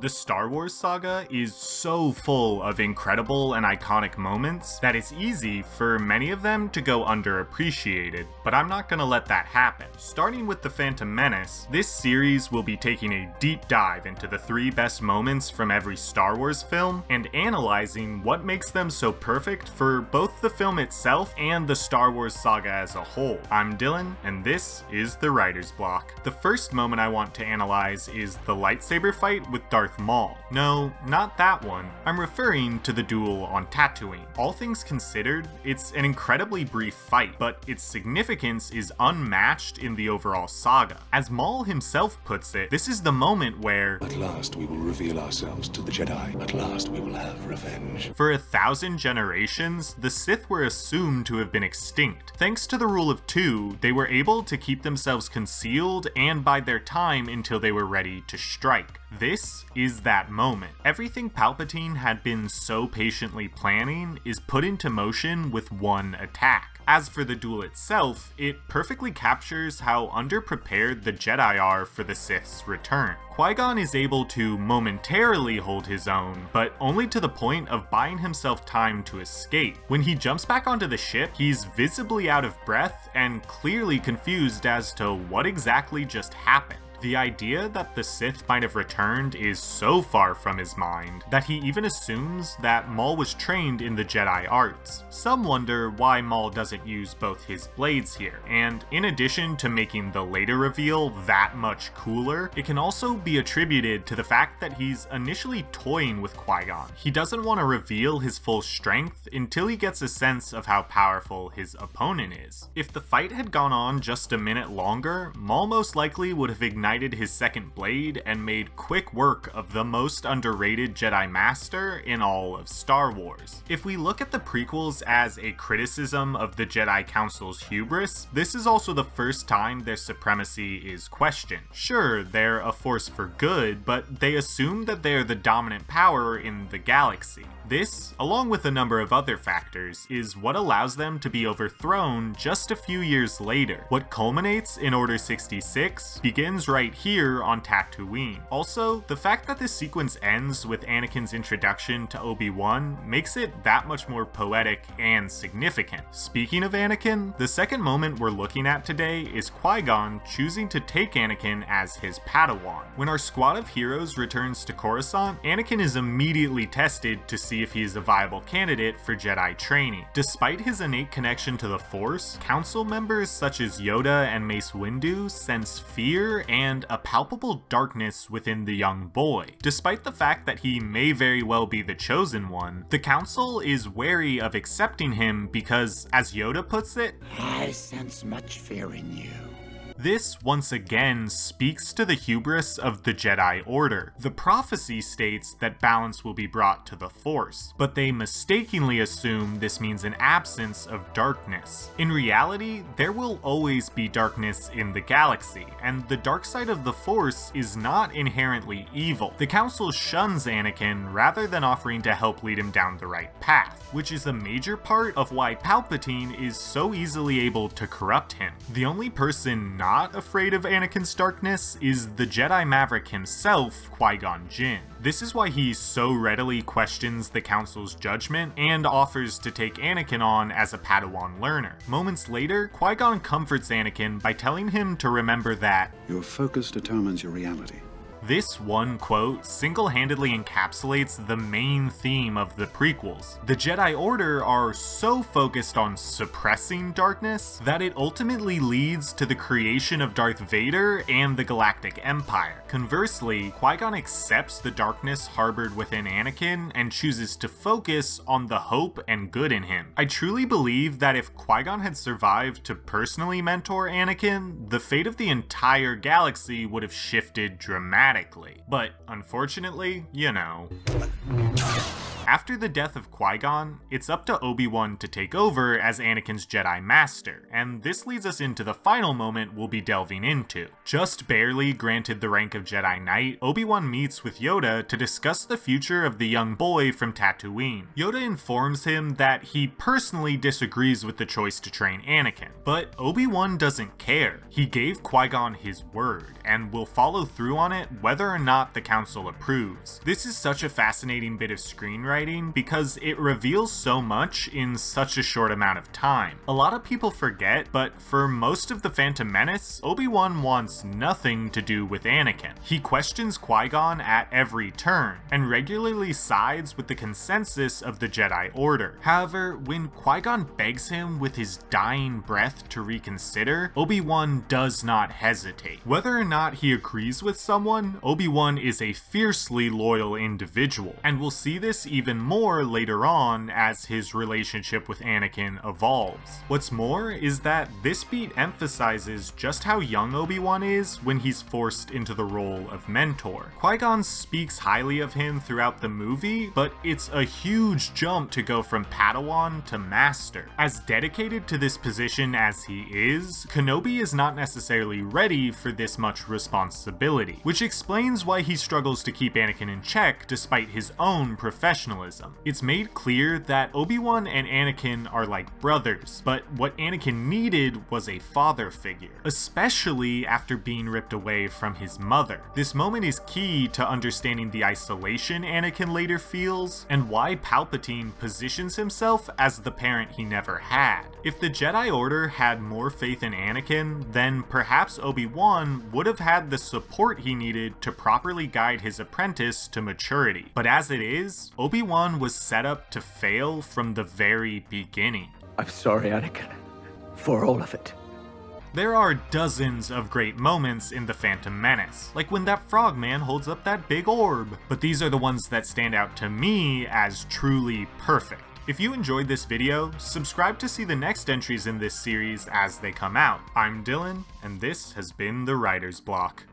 The Star Wars saga is so full of incredible and iconic moments that it's easy for many of them to go underappreciated, but I'm not gonna let that happen. Starting with The Phantom Menace, this series will be taking a deep dive into the three best moments from every Star Wars film and analyzing what makes them so perfect for both the film itself and the Star Wars saga as a whole. I'm Dylan, and this is The Writer's Block. The first moment I want to analyze is the lightsaber fight with Darth Darth Maul. No, not that one. I'm referring to the duel on Tatooine. All things considered, it's an incredibly brief fight, but its significance is unmatched in the overall saga. As Maul himself puts it, this is the moment where At last we will reveal ourselves to the Jedi. At last we will have revenge. For a thousand generations, the Sith were assumed to have been extinct. Thanks to the rule of two, they were able to keep themselves concealed and bide their time until they were ready to strike. This is that moment. Everything Palpatine had been so patiently planning is put into motion with one attack. As for the duel itself, it perfectly captures how underprepared the Jedi are for the Sith's return. Qui-Gon is able to momentarily hold his own, but only to the point of buying himself time to escape. When he jumps back onto the ship, he's visibly out of breath and clearly confused as to what exactly just happened. The idea that the Sith might have returned is so far from his mind that he even assumes that Maul was trained in the Jedi arts. Some wonder why Maul doesn't use both his blades here, and in addition to making the later reveal that much cooler, it can also be attributed to the fact that he's initially toying with Qui-Gon. He doesn't want to reveal his full strength until he gets a sense of how powerful his opponent is. If the fight had gone on just a minute longer, Maul most likely would have ignited ignited his second blade and made quick work of the most underrated Jedi Master in all of Star Wars. If we look at the prequels as a criticism of the Jedi Council's hubris, this is also the first time their supremacy is questioned. Sure, they're a force for good, but they assume that they're the dominant power in the galaxy. This, along with a number of other factors, is what allows them to be overthrown just a few years later. What culminates in Order 66 begins right here on Tatooine. Also, the fact that this sequence ends with Anakin's introduction to Obi-Wan makes it that much more poetic and significant. Speaking of Anakin, the second moment we're looking at today is Qui-Gon choosing to take Anakin as his Padawan. When our squad of heroes returns to Coruscant, Anakin is immediately tested to see if he is a viable candidate for Jedi training. Despite his innate connection to the Force, Council members such as Yoda and Mace Windu sense fear and a palpable darkness within the young boy. Despite the fact that he may very well be the chosen one, the Council is wary of accepting him because, as Yoda puts it, I sense much fear in you. This once again speaks to the hubris of the Jedi Order. The prophecy states that balance will be brought to the Force, but they mistakenly assume this means an absence of darkness. In reality, there will always be darkness in the galaxy, and the dark side of the Force is not inherently evil. The Council shuns Anakin rather than offering to help lead him down the right path, which is a major part of why Palpatine is so easily able to corrupt him. The only person not not afraid of Anakin's darkness is the Jedi Maverick himself, Qui-Gon Jinn. This is why he so readily questions the Council's judgment and offers to take Anakin on as a Padawan learner. Moments later, Qui-Gon comforts Anakin by telling him to remember that Your focus determines your reality. This one quote single-handedly encapsulates the main theme of the prequels. The Jedi Order are so focused on suppressing darkness that it ultimately leads to the creation of Darth Vader and the Galactic Empire. Conversely, Qui-Gon accepts the darkness harbored within Anakin and chooses to focus on the hope and good in him. I truly believe that if Qui-Gon had survived to personally mentor Anakin, the fate of the entire galaxy would have shifted dramatically dramatically. But unfortunately, you know. After the death of Qui-Gon, it's up to Obi-Wan to take over as Anakin's Jedi Master, and this leads us into the final moment we'll be delving into. Just barely granted the rank of Jedi Knight, Obi-Wan meets with Yoda to discuss the future of the young boy from Tatooine. Yoda informs him that he personally disagrees with the choice to train Anakin, but Obi-Wan doesn't care. He gave Qui-Gon his word, and will follow through on it whether or not the Council approves. This is such a fascinating bit of screenwriting because it reveals so much in such a short amount of time. A lot of people forget, but for most of The Phantom Menace, Obi-Wan wants nothing to do with Anakin. He questions Qui-Gon at every turn, and regularly sides with the consensus of the Jedi Order. However, when Qui-Gon begs him with his dying breath to reconsider, Obi-Wan does not hesitate. Whether or not he agrees with someone, Obi-Wan is a fiercely loyal individual, and we'll see this even more later on as his relationship with Anakin evolves. What's more is that this beat emphasizes just how young Obi-Wan is when he's forced into the role of mentor. Qui-Gon speaks highly of him throughout the movie, but it's a huge jump to go from Padawan to Master. As dedicated to this position as he is, Kenobi is not necessarily ready for this much responsibility, which explains why he struggles to keep Anakin in check despite his own professionalism. It's made clear that Obi-Wan and Anakin are like brothers, but what Anakin needed was a father figure, especially after being ripped away from his mother. This moment is key to understanding the isolation Anakin later feels, and why Palpatine positions himself as the parent he never had. If the Jedi Order had more faith in Anakin, then perhaps Obi-Wan would have had the support he needed to properly guide his apprentice to maturity. But as it is, Obi-Wan was set up to fail from the very beginning. I'm sorry, Anakin, for all of it. There are dozens of great moments in The Phantom Menace, like when that frogman holds up that big orb, but these are the ones that stand out to me as truly perfect. If you enjoyed this video, subscribe to see the next entries in this series as they come out. I'm Dylan, and this has been The Writer's Block.